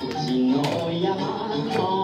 星の山の